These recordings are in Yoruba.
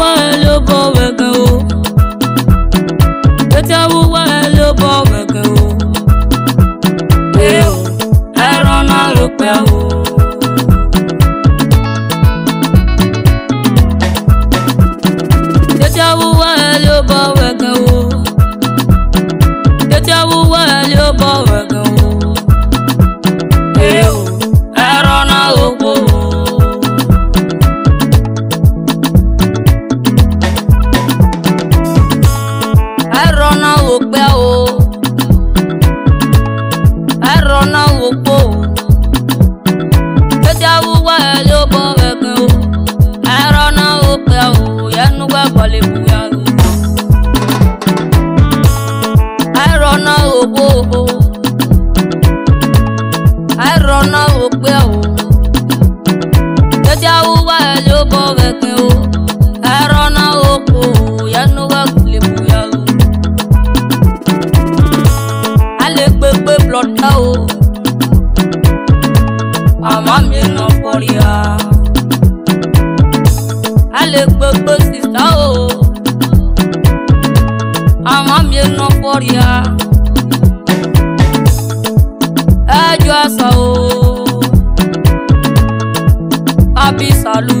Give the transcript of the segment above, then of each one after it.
wọn ló bọ̀ lè gbogbo sísá o. Àmọ́ mi iná fọ́rí a. Ẹjọ́ ẹ̀sà o. Àbí sàlù.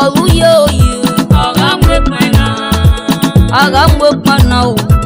for who yo you. Ọ̀gá ń gbé pọ̀nà. Ọ̀gá ń gbé pọ̀nà o.